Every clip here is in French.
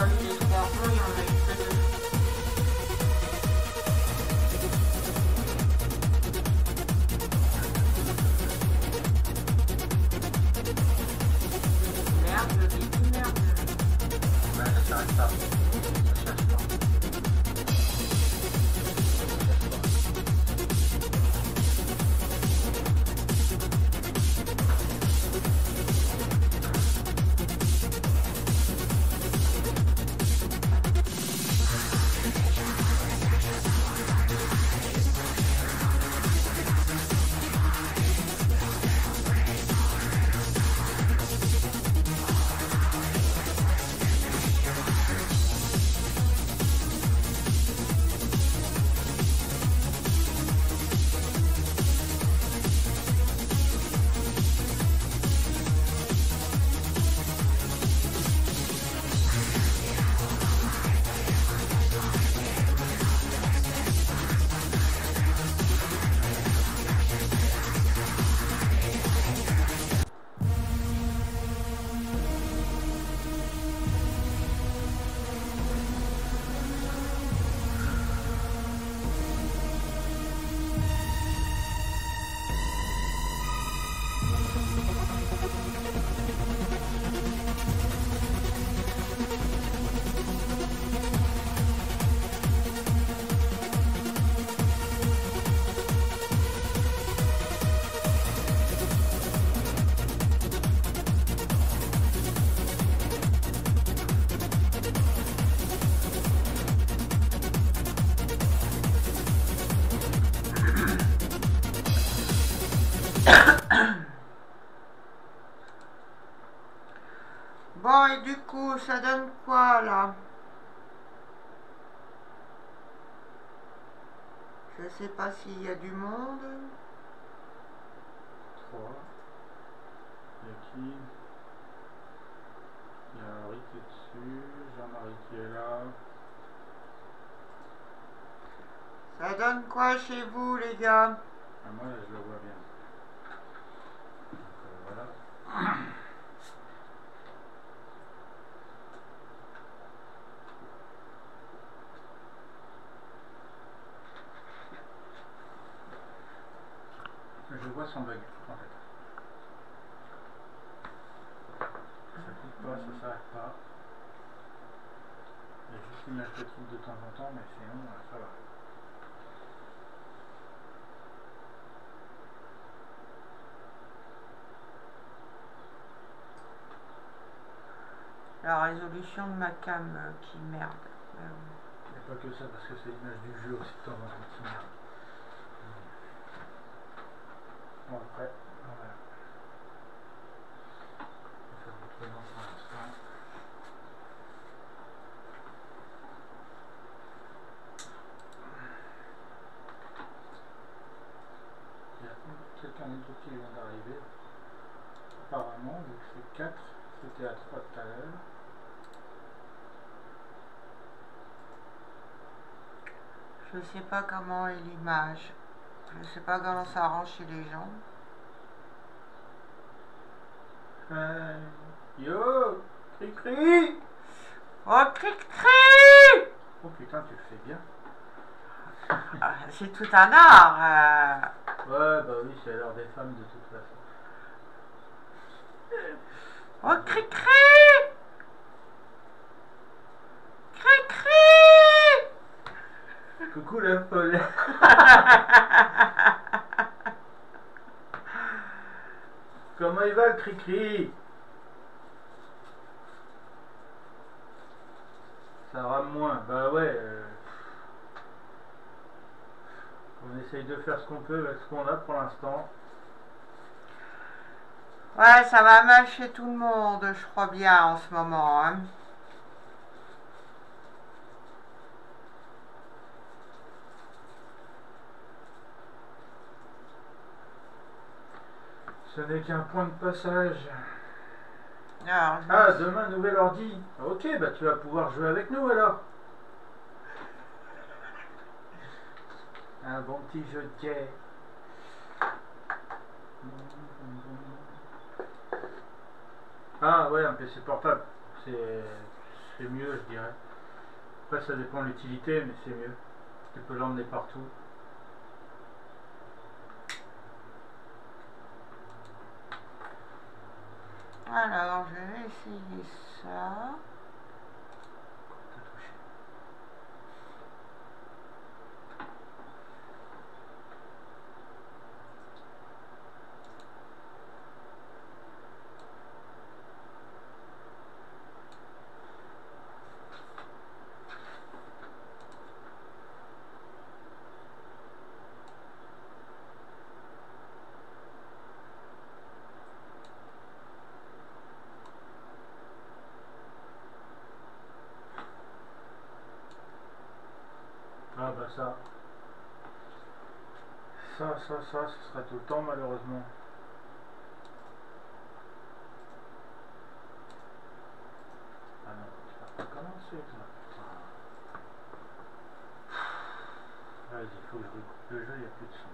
pas et du coup, ça donne quoi là? Je sais pas s'il y a du monde. 3. Il y a qui? Il y a Henri qui est dessus, Jean-Marie qui est là. Ça donne quoi chez vous, les gars? Ah, moi, là, je le vois bien. Donc, euh, voilà. Je vois son bug, en fait. Ça coupe pas, ça s'arrête pas. Il y a juste l'image de de temps en temps, mais sinon, euh, ça va. La résolution de ma cam euh, qui merde. Euh, Il n'y a pas que ça, parce que c'est l'image du jeu aussi de temps en temps qui merde. Bon, après, voilà. On va faire autrement pour l'instant. Il y a quelqu'un d'autre qui vient d'arriver. Apparemment, vu que c'est 4, c'était à 3 tout à l'heure. Je sais pas comment est l'image. Je sais pas comment ça arrange chez les gens. Euh, yo, cri cri Oh, cric cric Oh putain, tu le fais bien. Ah, C'est tout un art. euh. Ouais, bah oui, c'est l'heure des femmes de toute façon. Oh, cric cric Coucou la folle. Comment il va le cri cri Ça rame moins. Bah ouais. euh, On essaye de faire ce qu'on peut avec ce qu'on a pour l'instant. Ouais, ça va mal chez tout le monde, je crois bien, en ce moment. hein. Ce n'est qu'un point de passage. Je- Ah, demain, nouvel ordi. Ok, bah tu vas pouvoir jouer avec nous alors. Un bon petit jeu de quai. Ah ouais, un PC portable. C'est mieux, je dirais. Après, ça dépend de l'utilité, mais c'est mieux. Tu peux l'emmener partout. Alors, je Ah bah ça. Ça, ça, ça, ce sera tout le temps malheureusement. Ah non, pas commencer ça. Ah. Vas-y, il faut que je recoupe le jeu, il n'y a plus de son.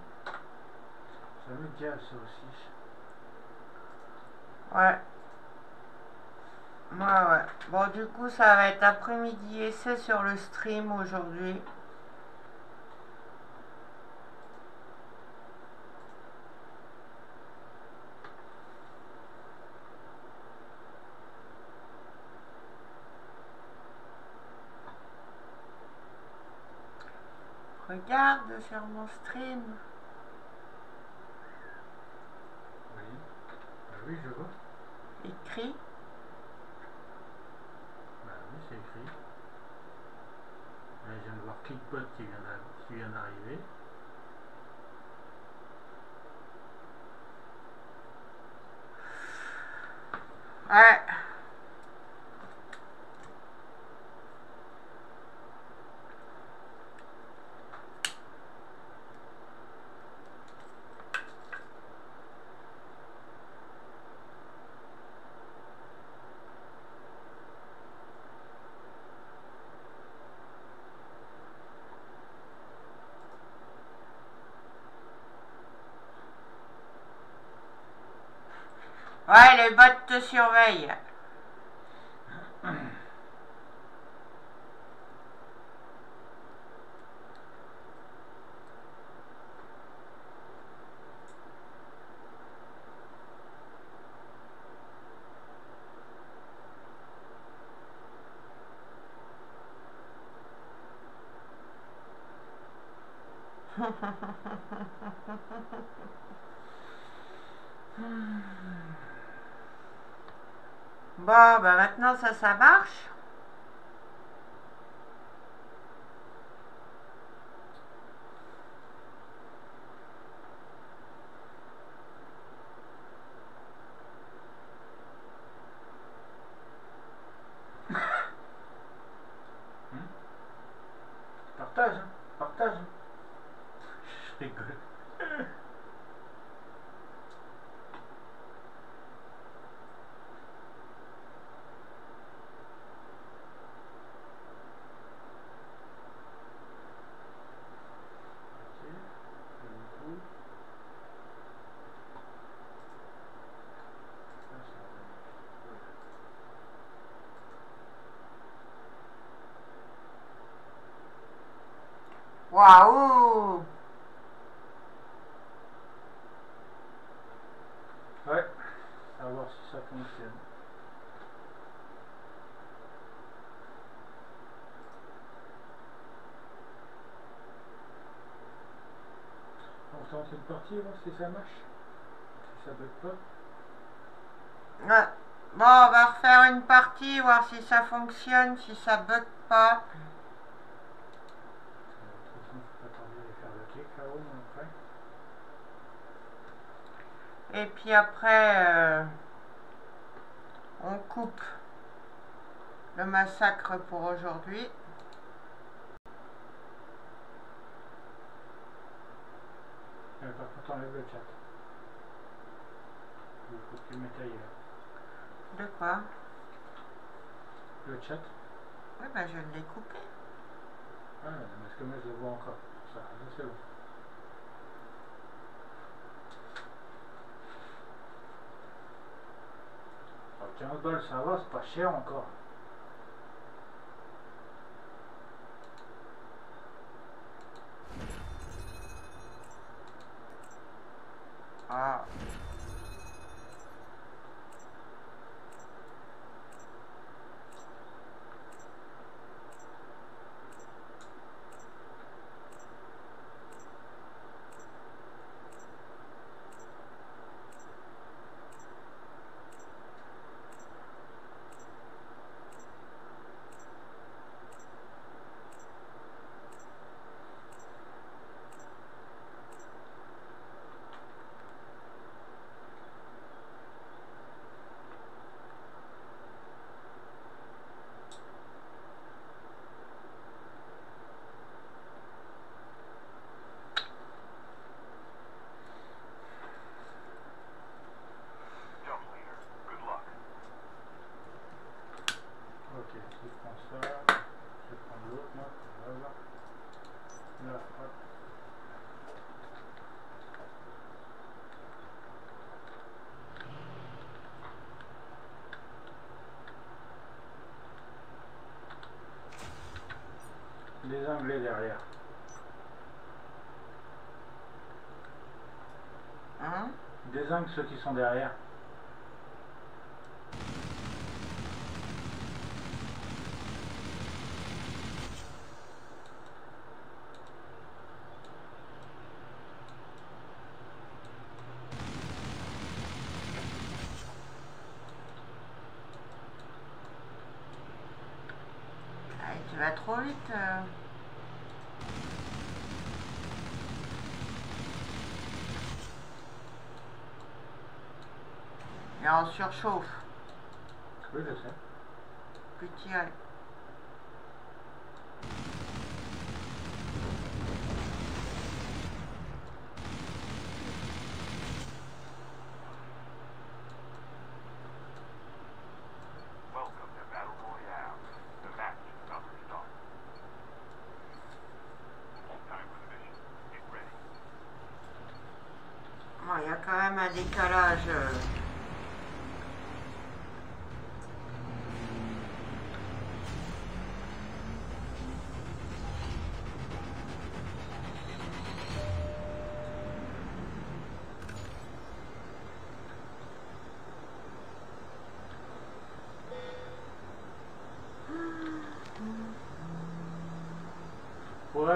Ça me gave ça aussi. Ouais. Ouais, ouais. Bon, du coup, ça va être après-midi essai sur le stream aujourd'hui. Regarde sur mon stream. Oui. Ah oui, je vois. Écrit. Bah oui, c'est écrit. Là, je viens de voir Clickbot qui vient d'a- qui vient d'arriver. Ouais. Les bots te surveillent. Bon, bah maintenant ça, ça marche. Partage, hein, partage. Je rigole. Ok, le coup. Ça, ça va. Voilà. Waouh Ouais, à voir si ça fonctionne. On tente une partie, voir si ça marche. Si ça bug pas. Ouais. Bon, on va refaire une partie, voir si ça fonctionne, si ça bug pas. De toute façon, faut pas tarder à faire le clic là-haut, mais après. Et puis après, euh, on coupe le massacre pour aujourd'hui. Par contre, enlève le chat. Il faut que tu mettes ailleurs. De quoi? Le chat? Oui, bah je l'ai coupé. Ah, parce que moi je le vois encore. Ça, c'est bon. 15 balles, ça va, c'est pas cher encore. Anglais derrière. Hein? Désingue ceux qui sont derrière. Tu vas trop vite. euh. Et on surchauffe. Oui, je sais. Puis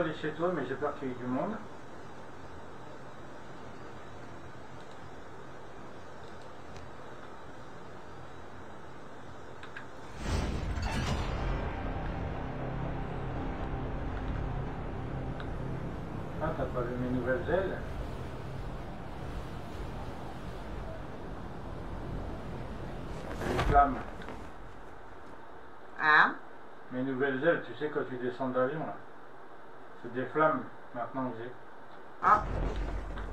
aller chez toi, mais j'ai peur qu'il y ait du monde. Ah, t'as pas vu mes nouvelles ailes Les flammes. Hein Mes nouvelles ailes, tu sais, quand tu descends de l'avion, là. Des flammes, maintenant que j'ai. Ah,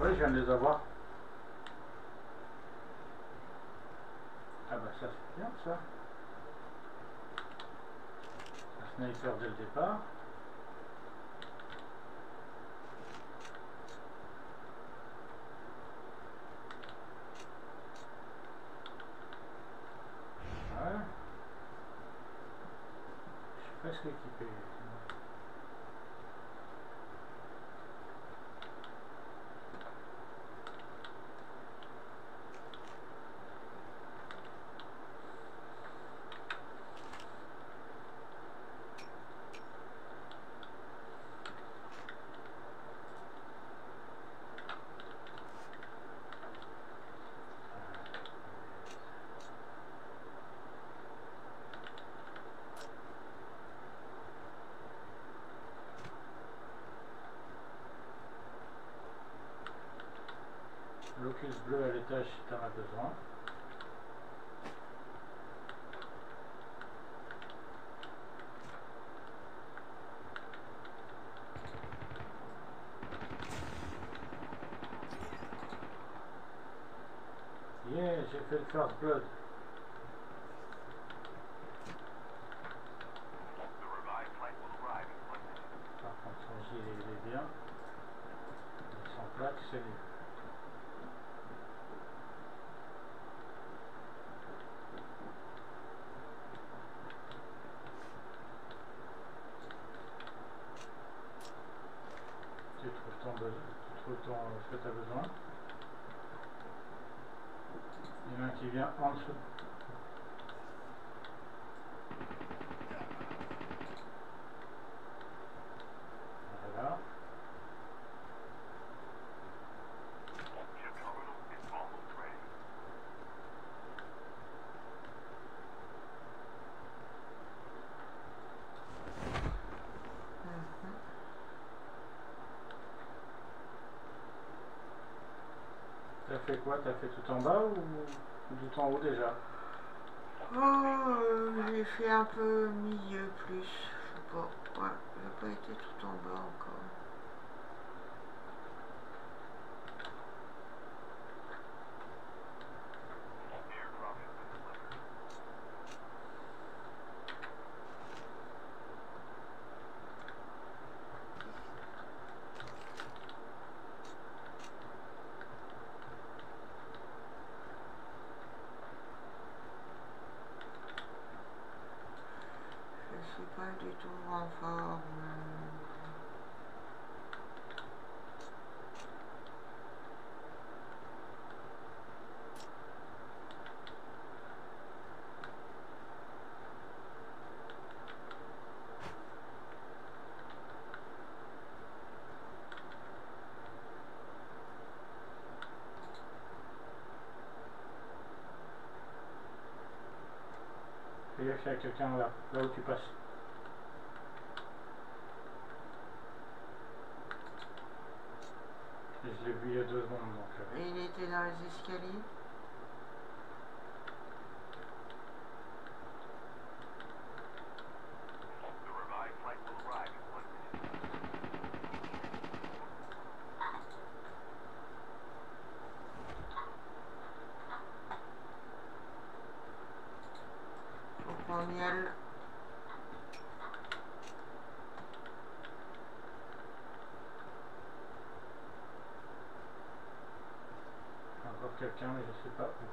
Oui, je viens de les avoir. Ah bah ça c'est bien ça. Un sniper dès le départ. Voilà. Je suis presque équipé. Locus l'étage si t'en as besoin. Yeah, j'ai fait le first blood. The revived flight will arrive in one minute. Par contre, son gilet il est bien. Et son plaque, c'est lui. Tu trouves ton besoin, tu trouves ton, ce que tu as besoin. Il y en a un qui vient en dessous. Voilà. Ship terminal is almost ready. T'as fait quoi? T'as fait tout en bas ou, ou tout en haut déjà? Oh, euh, j'ai fait un peu milieu plus. Je sais pas. Ouais, j'ai pas été tout en bas encore. Airdrop has been delivered. Je suis pas du tout en forme. Fais gaffe, il y a quelqu'un là, là où tu passes. Je l'ai vu il y a deux secondes donc. euh, Et il était dans les escaliers? The revived flight will arrive in one minute. Faut qu'on y aille. Encore quelqu'un, mais je sais pas où.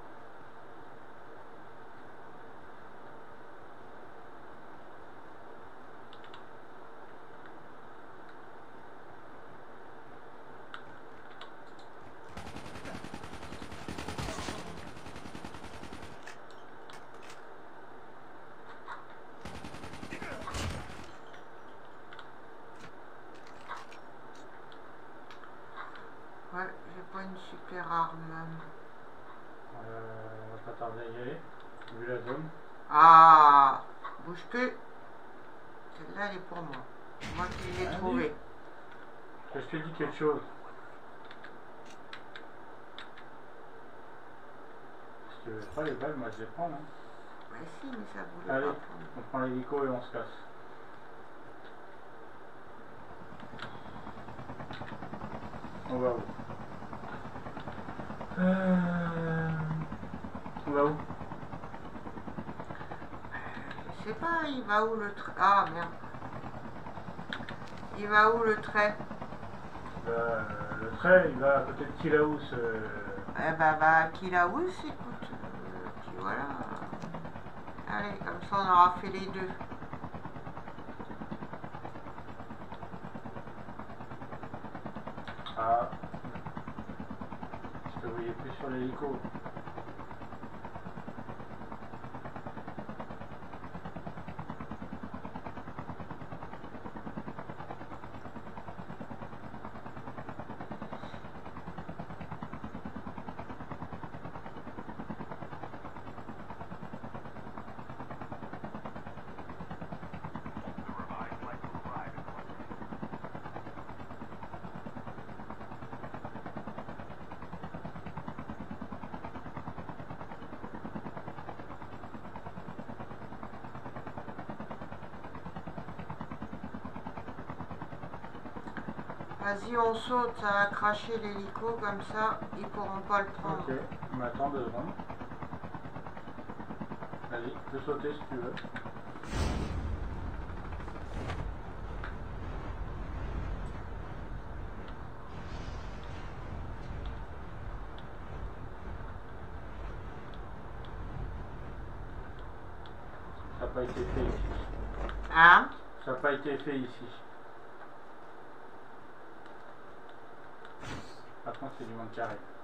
Ouais, j'ai pas une super arme. Euh, on va pas tarder à y aller, vu la zone. Ah Bouge plus. Celle-là, elle est pour moi. Moi qui l'ai Ah oui. trouvée. Je te dis quelque chose. Si tu veux pas les balles, moi je les prends. Hein. Mais si, mais ça voulait Allez, pas prendre. on prend l'hélico et on se casse. On va où? Euh... On va où? Je sais pas, il va où le trait Ah merde. Il va où le trait? Le trait, il va de Kilaous. Euh... Eh ben, bah, Kilaous, écoute. euh, puis voilà. Allez, comme ça, on aura fait les deux. Ah. Je te voyais plus sur l'hélico. Vas-y, on saute, ça va cracher l'hélico, comme ça, ils pourront pas le prendre. Ok, on attend deux secondes. Vas-y, tu peux sauter si tu veux. Ça n'a pas été fait ici. Hein? Ça n'a pas été fait ici. Par contre,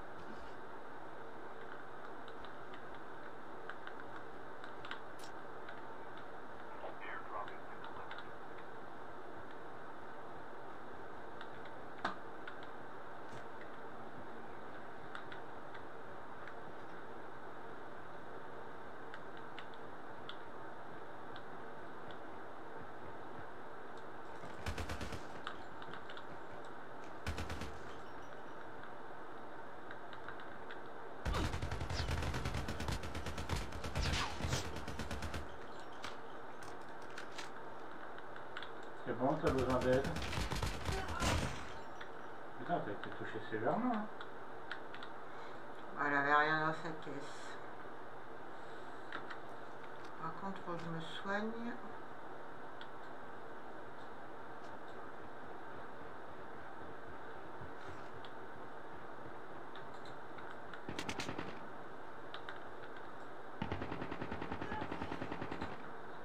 Besoin d'aide Putain, t'as été touché sévèrement. Hein. Elle avait rien dans sa caisse. Par contre, je me soigne.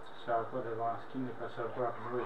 Ça sert à quoi d'avoir un skin et pas savoir? Jouer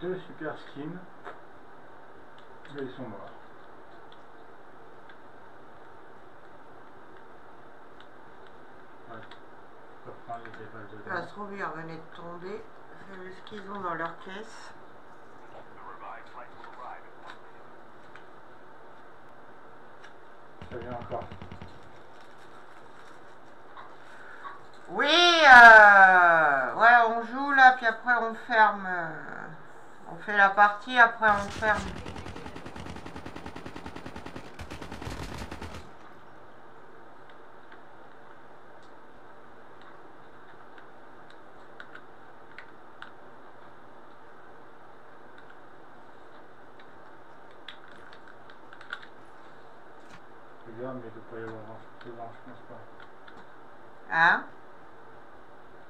Deux super skins. Et ils sont morts. Ouais. Je reprends les balles Ça revenaient de tomber. Ce qu'ils ont dans leur caisse. Ça vient encore. Oui, euh, ouais, on joue là, puis après on ferme. euh, on fait la partie, après on ferme. Regarde, mais il ne doit pas y avoir grand-chose dedans, je pense pas. Hein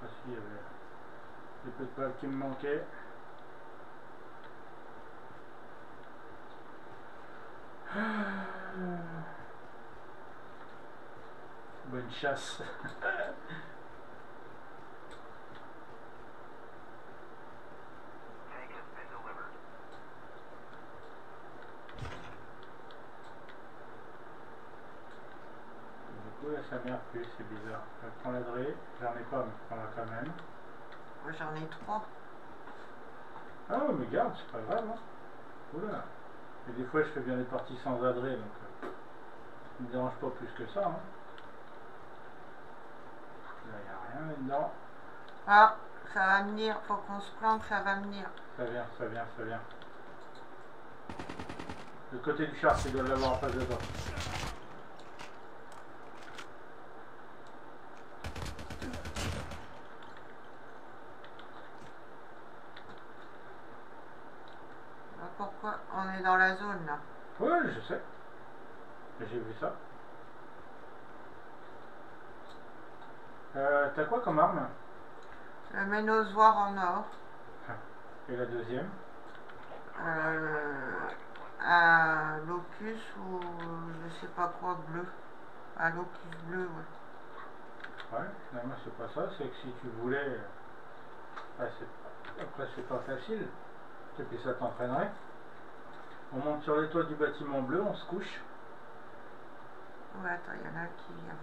Ah si, il y avait des petites me manquaient. Bonne chasse. Ça merde plus, c'est bizarre. Elle prend la draie, j'en ai pas, mais je prends-la quand même. Moi, J'en ai trois. Ah ouais, mais garde, c'est pas grave. Hein. Oula. Et des fois, je fais bien des parties sans adresse, donc euh, ça me dérange pas plus que ça. Hein. Là, il n'y a rien là-dedans. Ah, ça va venir, faut qu'on se planque, ça va venir. Ça vient, ça vient, ça vient. Le côté du char, il doit l'avoir en face de toi. Ah, Pourquoi On est dans la zone là. Ouais, je sais. J'ai vu ça. Euh, T'as quoi comme arme Le ménosoir en or. Et la deuxième? Euh, un locus ou je sais pas quoi bleu. Un locus bleu, ouais. Ouais, finalement c'est pas ça, c'est que si tu voulais, euh, c'est- après c'est pas facile, et puis ça t'entraînerait. On monte sur les toits du bâtiment bleu, on se couche, Ouais, attends, il y en a qui vient.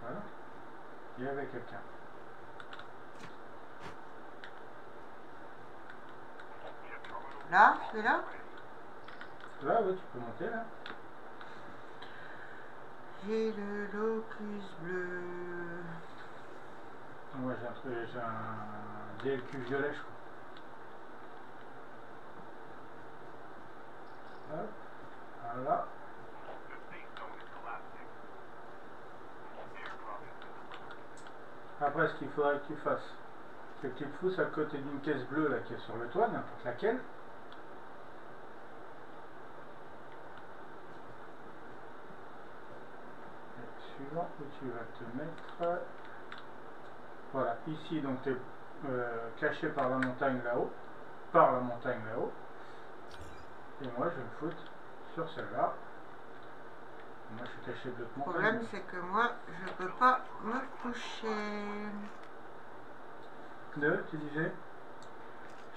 voilà. Il y avait quelqu'un. Là, suis là? Là, oui, tu peux monter là. J'ai le locus bleu. Moi j'ai un truc, j'ai un DLQ violet, je crois. Hop, voilà. Après, ce qu'il faudrait que tu fasses, c'est que tu te fousses à côté d'une caisse bleue là qui est sur le toit, n'importe laquelle. Et suivant où tu vas te mettre. Voilà, ici donc tu es caché par la montagne là-haut, par la montagne là-haut. Et moi je vais me foutre sur celle-là. Moi je suis caché de l'autre Le problème, c'est que moi, je peux pas me coucher. Deux, tu disais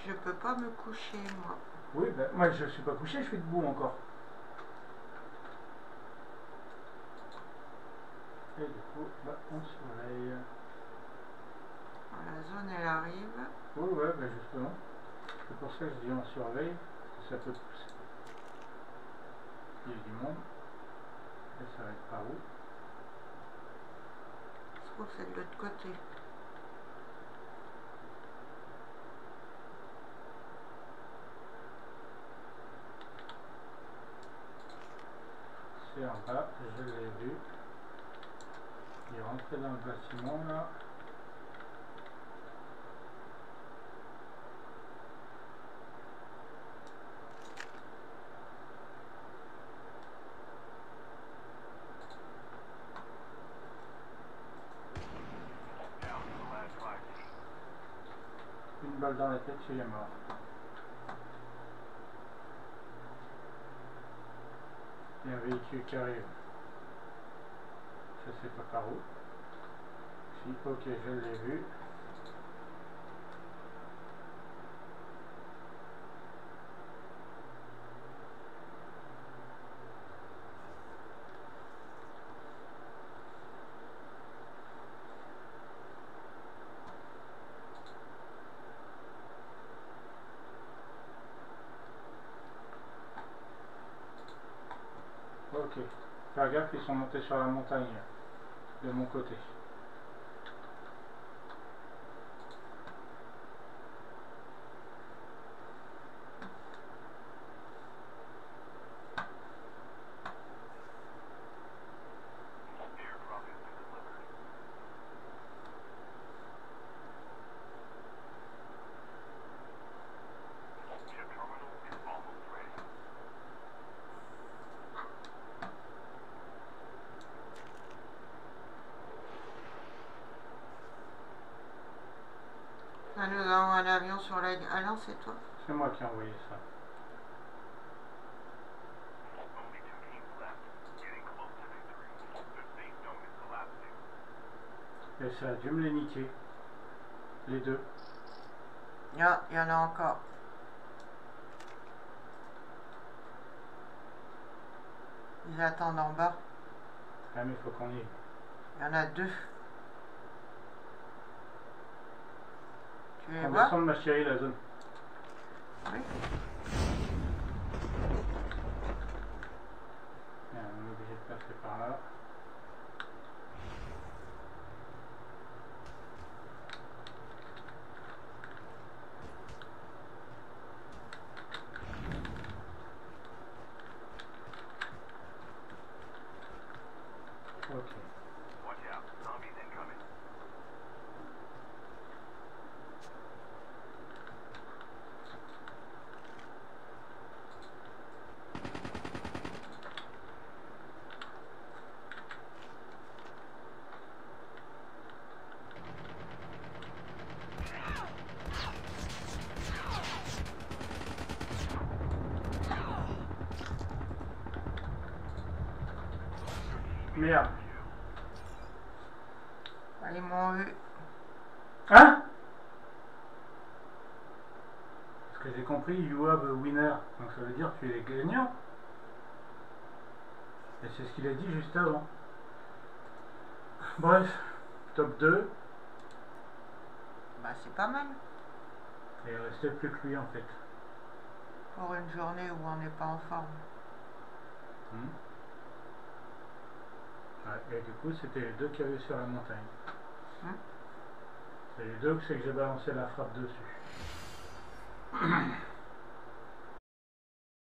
Je peux pas me coucher, moi. Oui, ben, moi je suis pas couché, je suis debout encore. Et du coup, bah, on surveille. La zone, elle arrive. Oui, ouais, ben justement. C'est pour ça que je dis on surveille, parce que ça peut pousser. Il y a du monde. Va être par où? Je trouve que c'est de l'autre côté. C'est en bas, je l'ai vu. Il est rentré dans le bâtiment là. Mort. Il y a un véhicule qui arrive. Je sais pas par où. Si, ok, je l'ai vu. Ok. Faire gaffe, ils sont montés sur la montagne, de mon côté. C'est toi. C'est moi qui ai envoyé ça. Et ça a dû me les niquer. Les deux. Ah, il y en a encore. Ils attendent en bas. Ah mais faut qu'on y aille. Il y en a deux. Tu les On vois? ma chérie la zone. Oui. Bien, on est obligé de passer par là. Ok. Merde. Ils m'ont eu. Hein? Parce que j'ai compris, you have a winner. Donc ça veut dire que tu es gagnant. Et c'est ce qu'il a dit juste avant. Bref, top 2. Bah, c'est pas mal. Et il restait plus que lui en fait. Pour une journée où on n'est pas en forme. Hmm? Et du coup, c'était les deux qui avaient sur la montagne. Hmm. C'est les deux que c'est que j'ai balancé la frappe dessus.